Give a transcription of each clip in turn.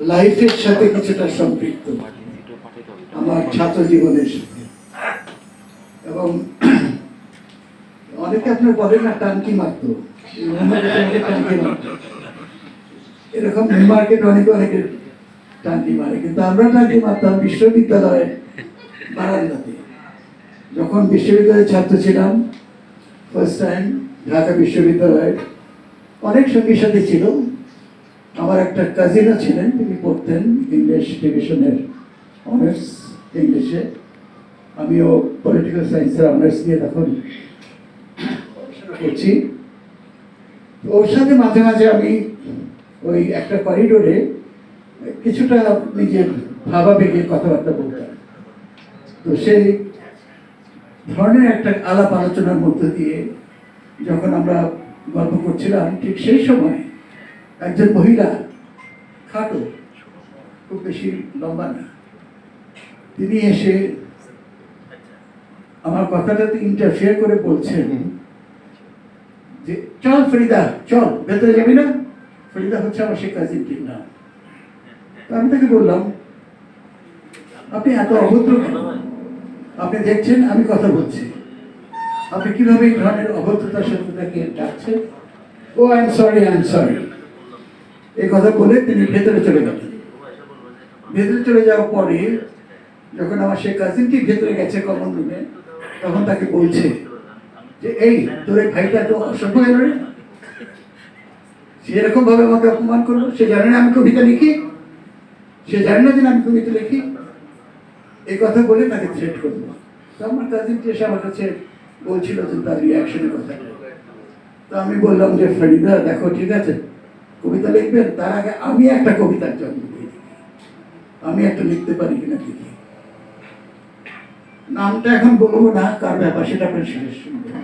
লাইফের সাথে কিছুটা সম্পৃক্ত। আমার ছাত্র জীবনের সাথে। এবং অনেকে আপনার বলেন না, টানকি মারতো। এরকম মার্কেট অনেকে অনেকে টানকি মারে, কিন্তু আমরা টানকি মারতাম বিশ্ববিদ্যালয়ে বারান্দাতে। যখন বিশ্ববিদ্যালয়ের ছাত্র ছিলাম ফার্স্ট টাইম ঢাকা বিশ্ববিদ্যালয়ে অনেক সঙ্গী সাথে ছিল। আমার একটা কাজিনা ছিলেন, তিনি পড়তেন ইংলিশ ডিভিশনের অনার্স ইংলিশে আমিও পলিটিক্যাল সায়েন্সের অনার্স নিয়ে তখন করছি ওর সাথে মাঝে মাঝে আমি ওই একটা করিডোরে কিছুটা নিজের ভাবা ভাবাবেগের কথাবার্তা বলতাম। তো সেই ধরনের একটা আলাপ আলোচনার মধ্য দিয়ে যখন আমরা গল্প করছিলাম, ঠিক সেই সময় একজন মহিলা খাটো খুব বেশি লম্বা না। তিনি এসে আমার কথাটাতে ইন্টারফেয়ার করে বলছেন যে চল ফরিদা চল ভেতরে যাবি না? ফরিদা হচ্ছে আমার সে কাজিনটির নাম। তো আমি তাকে বললাম আপনি এত অভদ্র কেন? আপনি দেখছেন আমি কথা বলছি। আপনি কীভাবে এই ধরনের অভদ্রতার সাথে তাকে ডাকছেন? ও I am sorry I am sorry এই কথা বলে তিনি ভেতরে চলে গেলেন। ভেতরে চলে যাওয়ার পরে যখন আমার সেই কাজিনটি ভেতরে গেছে কমন রুমে তখন তাকে বলছে যে, এই, তোর এই ভাইটা তো অসভ্য হয়ে রে? সে এরকম ভাবে আমাকে অপমান করল, সে জানে না আমি কবিতা লিখি? সে জানে না যে আমি কবিতা লিখি? এই কথা বলে তাকে থ্রেট করব তো আমার কাজিনটি এসে আমার কাছে বলছিল যে, তার রিয়াকশনের কথা। তো আমি বললাম যে, ফরিদা, দেখো, ঠিক আছে? কবিতা লিখবেন, তার আগে আমি একটা কবিতার জন্ম দিই। আমি একটা লিখতে পারি কিনা দেখি। নামটা এখন বলব না, কার ব্যাপার সেটা আপনার শেষ শুনবেন।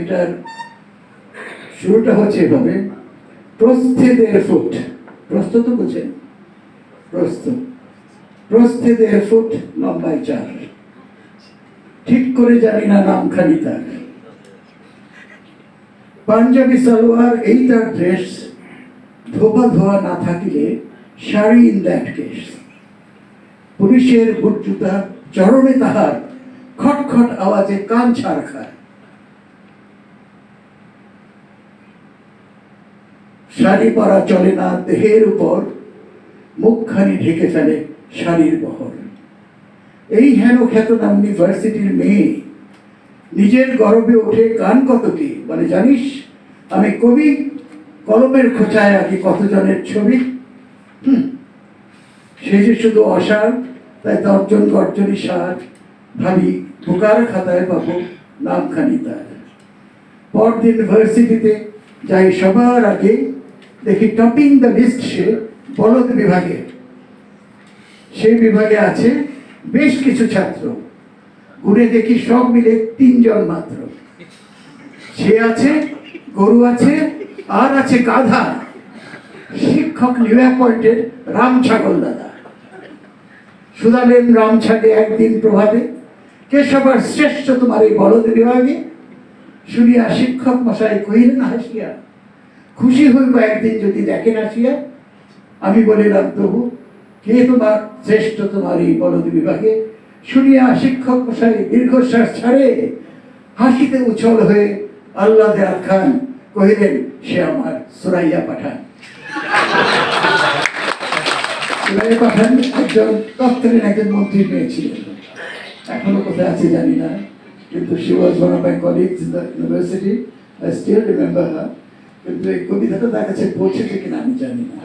এটার শুরুটা হচ্ছে এভাবে। প্রস্থে দেড় ফুট প্রস্থ তো বুঝেন প্রস্থ। প্রস্থে দেড় ফুট লম্বায় চার। ঠিক করে জানি না নামখানি তার। পাঞ্জাবি সালোয়ার, এই তার ড্রেস ধোপা ধোয়া না থাকিলে শাড়ি ইন দ্যাট কেস। পুলিশের বুট জুতা চরণে তাহার, খটখট আওয়াজে কান ছাড় খায়। শাড়ি পরা চলে না দেহের উপর, মুখখানি ঢেকে ফেলে শাড়ির বহর। এই হেন খ্যাতনাম ইউনিভার্সিটির মেয়ে, নিজের গর্বে ওঠে গান কত কি মানে জানিস, আমি কবি কলমের খোঁচায় আঁকি কতজনের ছবি? সে যে শুধু অসার, তাই তর্জন গর্জনী সার। ভাবি বোকার খাতায় পাবো নামখানি তার। পরদিন ভার্সিটিতে যাই সবার আগে, দেখি টপিং দ্য লিস্ট সে বলদ বিভাগে। সেই বিভাগে আছে বেশ কিছু ছাত্র। ঘুরে দেখি সব মিলে তিনজন মাত্র। সে আছে গরু আছে, আর আছে গাধা। শিক্ষক নিউ অ্যাপয়েন্টেড রাম ছাগল দাদা। সুদালেন রাম ছাগে একদিন প্রভাতে কে সবার শ্রেষ্ঠ তোমার এই বলদ বিভাগে। শুনিয়া শিক্ষক মশাই কহিলেন, হাসিয়া, খুশি হইব একদিন যদি দেখেন আসিয়া। আমি বলিলাম, প্রভু, কে তোমার শ্রেষ্ঠ তোমার এই বলদ বিভাগে? শুনিয়া শিক্ষক মশাই দীর্ঘশ্বাস ছাড়ে হাসিতে উছল হয়ে আল্লাহ দেয়ার খান, কহিলেন, সে আমার সুরাইয়া পাঠান। সুরাইয়া পাঠান একজন তৎকালীন একজন মন্ত্রীর মেয়ে ছিলেন এখনও কোথায় আছে জানি না, কিন্তু was one of my colleagues in the university. I still remember her কিন্তু এই কবিতাটা তার কাছে পৌঁছেছে কিনা আমি জানি না।